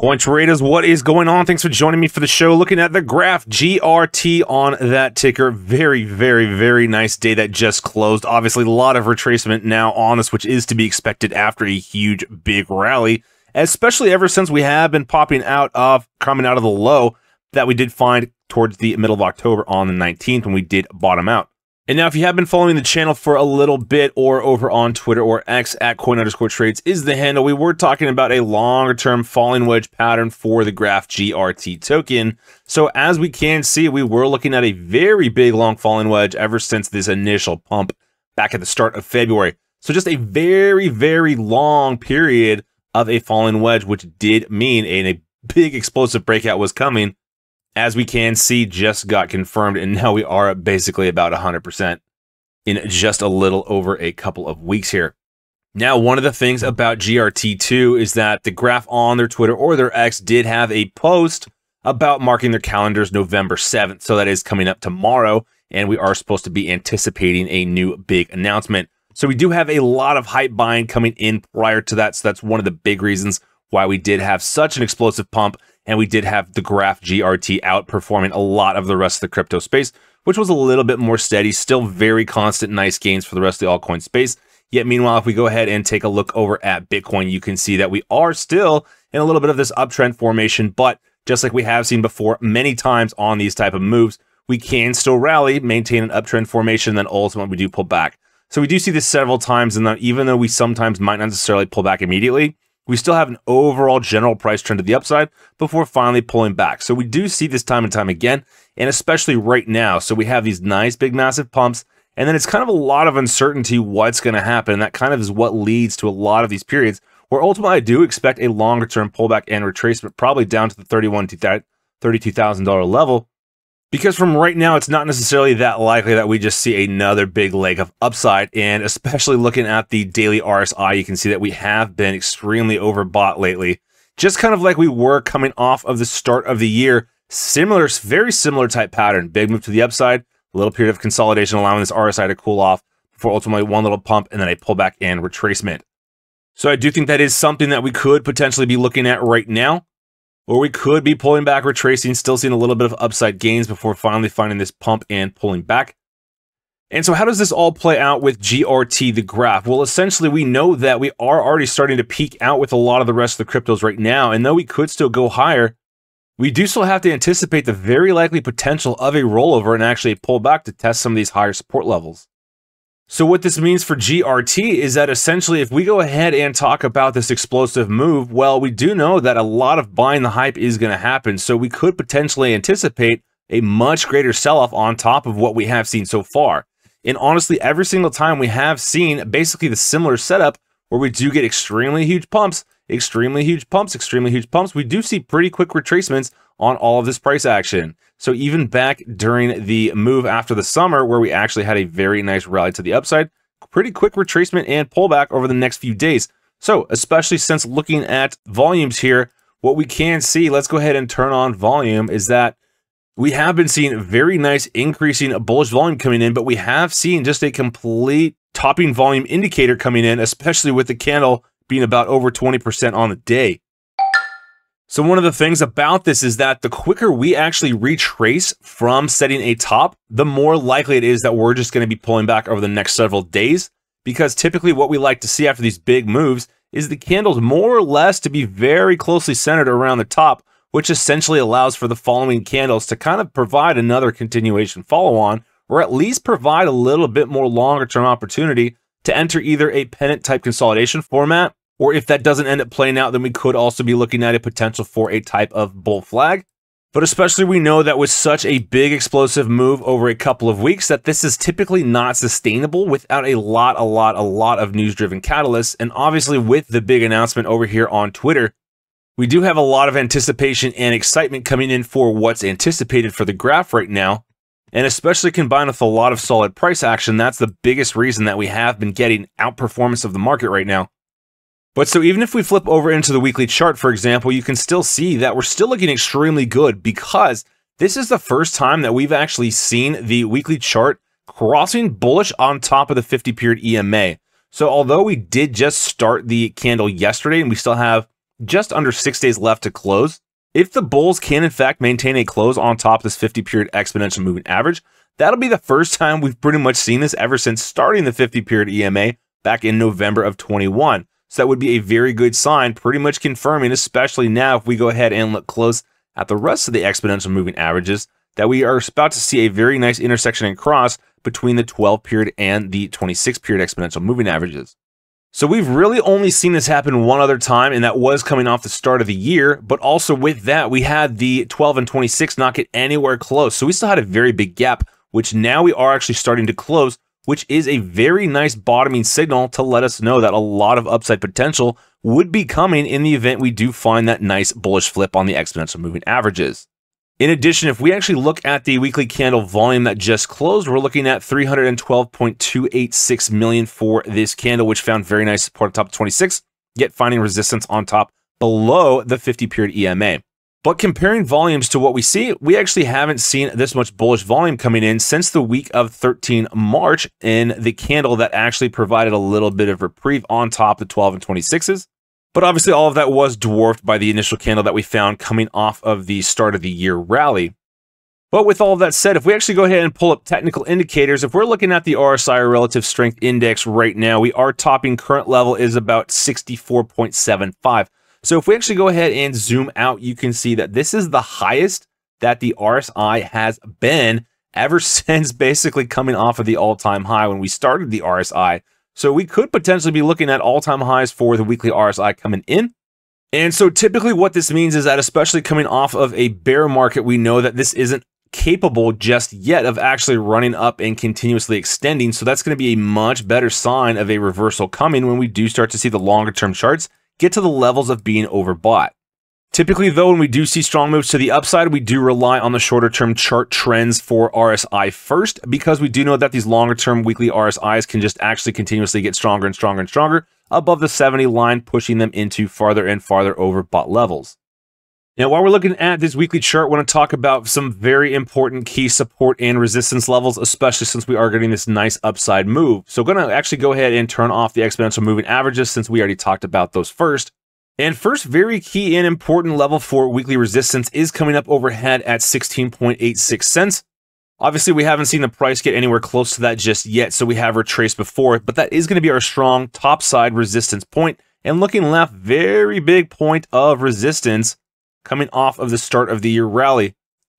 Coin traders, what is going on? Thanks for joining me for the show. Looking at the graph GRT on that ticker. Very, very, very nice day that just closed. Obviously, a lot of retracement now on this, which is to be expected after a huge, big rally, especially ever since we have been popping out of, coming out of the low that we did find towards the middle of October on the 19th when we did bottom out. And now, if you have been following the channel for a little bit or over on Twitter or X at coin underscore trades is the handle, we were talking about a longer term falling wedge pattern for the Graph GRT token. So, as we can see, we were looking at a very big long falling wedge ever since this initial pump back at the start of February. So, just a very, very long period of a falling wedge, which did mean a, a big explosive breakout was coming as we can see, just got confirmed, and now we are basically about 100% in just a little over a couple of weeks here. Now, one of the things about GRT too is that the graph on their Twitter or their X did have a post about marking their calendars November 7th. So that is coming up tomorrow, and we are supposed to be anticipating a new big announcement. So we do have a lot of hype buying coming in prior to that. So that's one of the big reasons why we did have such an explosive pump and we did have the graph GRT outperforming a lot of the rest of the crypto space, which was a little bit more steady, still very constant, nice gains for the rest of the altcoin space. Yet, meanwhile, if we go ahead and take a look over at Bitcoin, you can see that we are still in a little bit of this uptrend formation, but just like we have seen before many times on these type of moves, we can still rally, maintain an uptrend formation, then ultimately we do pull back. So we do see this several times, and even though we sometimes might not necessarily pull back immediately, we still have an overall general price trend to the upside before finally pulling back. So we do see this time and time again, and especially right now. So we have these nice, big, massive pumps, and then it's kind of a lot of uncertainty what's going to happen. And that kind of is what leads to a lot of these periods where ultimately I do expect a longer term pullback and retracement, probably down to the $31,000 $32,000 level. Because from right now, it's not necessarily that likely that we just see another big leg of upside. And especially looking at the daily RSI, you can see that we have been extremely overbought lately. Just kind of like we were coming off of the start of the year. Similar, very similar type pattern. Big move to the upside, a little period of consolidation, allowing this RSI to cool off before ultimately one little pump and then a pullback and retracement. So I do think that is something that we could potentially be looking at right now or we could be pulling back, retracing, still seeing a little bit of upside gains before finally finding this pump and pulling back. And so how does this all play out with GRT, the graph? Well, essentially, we know that we are already starting to peak out with a lot of the rest of the cryptos right now. And though we could still go higher, we do still have to anticipate the very likely potential of a rollover and actually pull back to test some of these higher support levels. So what this means for GRT is that essentially if we go ahead and talk about this explosive move, well, we do know that a lot of buying the hype is going to happen. So we could potentially anticipate a much greater sell-off on top of what we have seen so far. And honestly, every single time we have seen basically the similar setup where we do get extremely huge pumps, extremely huge pumps, extremely huge pumps, we do see pretty quick retracements on all of this price action. So even back during the move after the summer, where we actually had a very nice rally to the upside, pretty quick retracement and pullback over the next few days. So especially since looking at volumes here, what we can see, let's go ahead and turn on volume, is that we have been seeing very nice increasing bullish volume coming in, but we have seen just a complete topping volume indicator coming in, especially with the candle being about over 20% on the day. So one of the things about this is that the quicker we actually retrace from setting a top, the more likely it is that we're just going to be pulling back over the next several days. Because typically what we like to see after these big moves is the candles more or less to be very closely centered around the top, which essentially allows for the following candles to kind of provide another continuation follow on, or at least provide a little bit more longer term opportunity to enter either a pennant type consolidation format or if that doesn't end up playing out, then we could also be looking at a potential for a type of bull flag. But especially we know that with such a big explosive move over a couple of weeks that this is typically not sustainable without a lot, a lot, a lot of news driven catalysts. And obviously with the big announcement over here on Twitter, we do have a lot of anticipation and excitement coming in for what's anticipated for the graph right now. And especially combined with a lot of solid price action, that's the biggest reason that we have been getting outperformance of the market right now. But so even if we flip over into the weekly chart, for example, you can still see that we're still looking extremely good because this is the first time that we've actually seen the weekly chart crossing bullish on top of the 50 period EMA. So although we did just start the candle yesterday and we still have just under six days left to close. If the bulls can in fact maintain a close on top of this 50 period exponential moving average, that'll be the first time we've pretty much seen this ever since starting the 50 period EMA back in November of 21. So that would be a very good sign, pretty much confirming, especially now if we go ahead and look close at the rest of the exponential moving averages, that we are about to see a very nice intersection and cross between the 12 period and the 26 period exponential moving averages. So we've really only seen this happen one other time, and that was coming off the start of the year. But also with that, we had the 12 and 26 not get anywhere close. So we still had a very big gap, which now we are actually starting to close, which is a very nice bottoming signal to let us know that a lot of upside potential would be coming in the event we do find that nice bullish flip on the exponential moving averages. In addition, if we actually look at the weekly candle volume that just closed, we're looking at 312.286 million for this candle, which found very nice support on top of 26, yet finding resistance on top below the 50 period EMA. But comparing volumes to what we see, we actually haven't seen this much bullish volume coming in since the week of 13 March in the candle that actually provided a little bit of reprieve on top the 12 and 26s. But obviously, all of that was dwarfed by the initial candle that we found coming off of the start of the year rally. But with all of that said, if we actually go ahead and pull up technical indicators, if we're looking at the RSI relative strength index right now, we are topping current level is about 64.75. So if we actually go ahead and zoom out, you can see that this is the highest that the RSI has been ever since basically coming off of the all-time high when we started the RSI so we could potentially be looking at all-time highs for the weekly RSI coming in. And so typically what this means is that especially coming off of a bear market, we know that this isn't capable just yet of actually running up and continuously extending. So that's going to be a much better sign of a reversal coming when we do start to see the longer term charts get to the levels of being overbought. Typically, though, when we do see strong moves to the upside, we do rely on the shorter term chart trends for RSI first, because we do know that these longer term weekly RSIs can just actually continuously get stronger and stronger and stronger above the 70 line, pushing them into farther and farther overbought levels. Now, while we're looking at this weekly chart, I want to talk about some very important key support and resistance levels, especially since we are getting this nice upside move. So I'm going to actually go ahead and turn off the exponential moving averages since we already talked about those first. And first, very key and important level for weekly resistance is coming up overhead at 16.86 cents. Obviously, we haven't seen the price get anywhere close to that just yet, so we have retraced before it, but that is going to be our strong top side resistance point. And looking left, very big point of resistance coming off of the start of the year rally.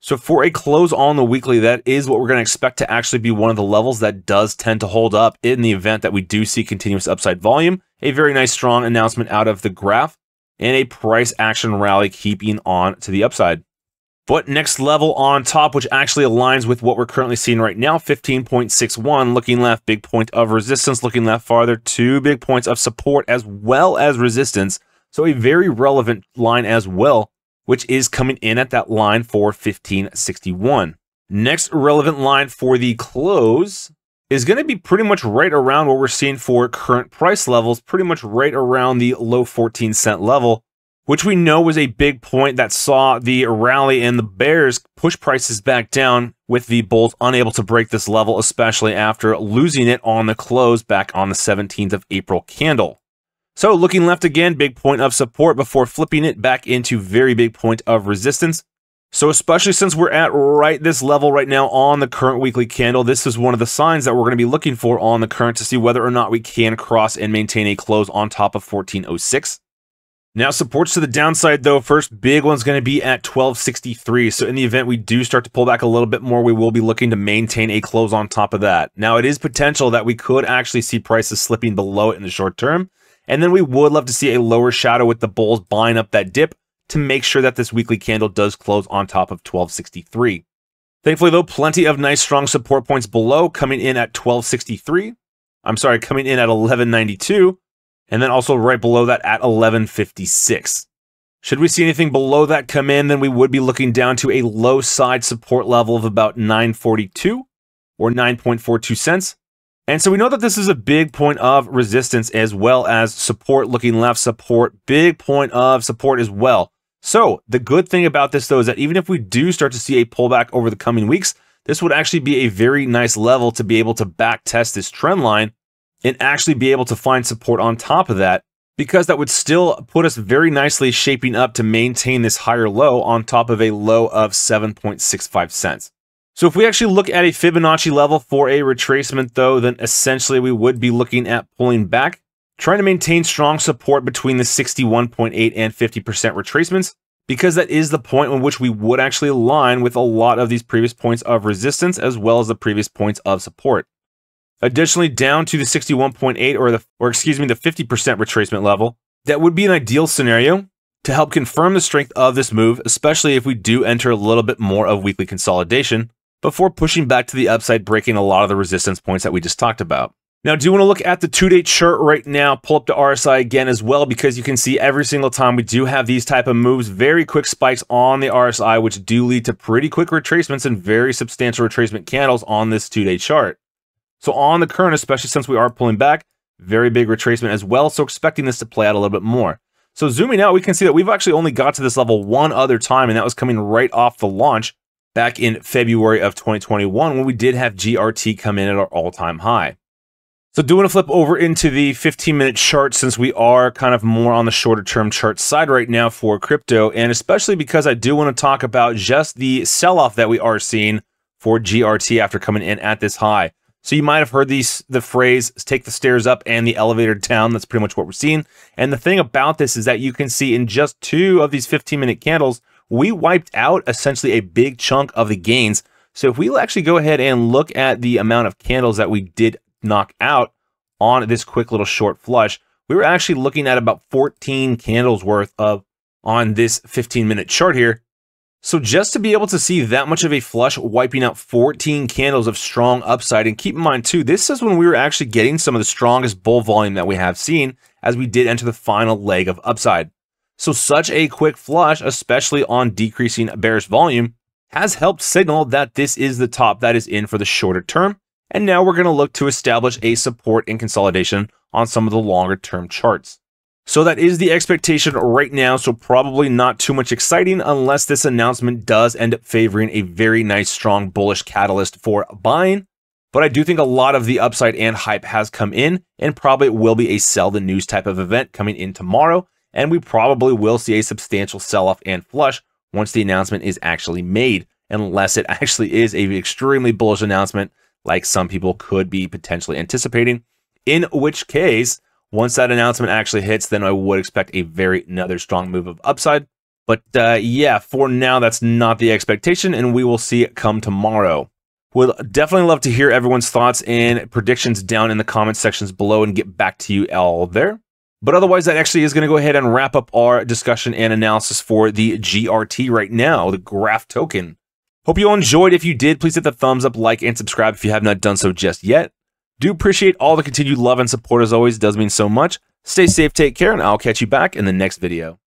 So for a close on the weekly, that is what we're going to expect to actually be one of the levels that does tend to hold up in the event that we do see continuous upside volume. A very nice strong announcement out of the graph and a price action rally keeping on to the upside. But next level on top, which actually aligns with what we're currently seeing right now, 15.61, looking left, big point of resistance, looking left farther, two big points of support as well as resistance. So a very relevant line as well, which is coming in at that line for 1561. Next relevant line for the close is going to be pretty much right around what we're seeing for current price levels, pretty much right around the low 14 cent level, which we know was a big point that saw the rally and the bears push prices back down with the bulls unable to break this level, especially after losing it on the close back on the 17th of April candle. So looking left again, big point of support before flipping it back into very big point of resistance. So especially since we're at right this level right now on the current weekly candle, this is one of the signs that we're going to be looking for on the current to see whether or not we can cross and maintain a close on top of 1406. Now supports to the downside though, first big one's going to be at 1263. So in the event we do start to pull back a little bit more, we will be looking to maintain a close on top of that. Now it is potential that we could actually see prices slipping below it in the short term. And then we would love to see a lower shadow with the bulls buying up that dip to make sure that this weekly candle does close on top of 1263. Thankfully, though, plenty of nice strong support points below coming in at 1263. I'm sorry, coming in at 1192, and then also right below that at 1156. Should we see anything below that come in, then we would be looking down to a low side support level of about 942 or 9.42 cents. And so we know that this is a big point of resistance as well as support looking left support, big point of support as well. So the good thing about this though is that even if we do start to see a pullback over the coming weeks, this would actually be a very nice level to be able to back test this trend line and actually be able to find support on top of that because that would still put us very nicely shaping up to maintain this higher low on top of a low of 7.65 cents. So if we actually look at a Fibonacci level for a retracement though, then essentially we would be looking at pulling back, trying to maintain strong support between the 61.8 and 50% retracements, because that is the point in which we would actually align with a lot of these previous points of resistance as well as the previous points of support. Additionally, down to the 61.8 or the or excuse me, the 50% retracement level, that would be an ideal scenario to help confirm the strength of this move, especially if we do enter a little bit more of weekly consolidation before pushing back to the upside, breaking a lot of the resistance points that we just talked about. Now, do you want to look at the two-day chart right now? Pull up the RSI again as well, because you can see every single time we do have these type of moves, very quick spikes on the RSI, which do lead to pretty quick retracements and very substantial retracement candles on this two-day chart. So on the current, especially since we are pulling back, very big retracement as well. So expecting this to play out a little bit more. So zooming out, we can see that we've actually only got to this level one other time, and that was coming right off the launch back in February of 2021 when we did have GRT come in at our all-time high. So doing a flip over into the 15 minute chart since we are kind of more on the shorter term chart side right now for crypto and especially because I do want to talk about just the sell off that we are seeing for GRT after coming in at this high. So you might have heard these the phrase take the stairs up and the elevator down. That's pretty much what we're seeing. And the thing about this is that you can see in just two of these 15 minute candles, we wiped out essentially a big chunk of the gains. So if we actually go ahead and look at the amount of candles that we did knock out on this quick little short flush, we were actually looking at about 14 candles worth of on this 15 minute chart here. So just to be able to see that much of a flush wiping out 14 candles of strong upside, and keep in mind too, this is when we were actually getting some of the strongest bull volume that we have seen as we did enter the final leg of upside. So such a quick flush, especially on decreasing bearish volume, has helped signal that this is the top that is in for the shorter term. And now we're going to look to establish a support and consolidation on some of the longer term charts. So that is the expectation right now, so probably not too much exciting unless this announcement does end up favoring a very nice strong bullish catalyst for buying. But I do think a lot of the upside and hype has come in and probably will be a sell the news type of event coming in tomorrow. And we probably will see a substantial sell off and flush once the announcement is actually made, unless it actually is a extremely bullish announcement like some people could be potentially anticipating. In which case, once that announcement actually hits, then I would expect a very another strong move of upside. But uh, yeah, for now, that's not the expectation, and we will see it come tomorrow. Would definitely love to hear everyone's thoughts and predictions down in the comment sections below and get back to you all there. But otherwise, that actually is going to go ahead and wrap up our discussion and analysis for the GRT right now, the Graph token. Hope you all enjoyed. If you did, please hit the thumbs up, like, and subscribe if you have not done so just yet. Do appreciate all the continued love and support as always. It does mean so much. Stay safe, take care, and I'll catch you back in the next video.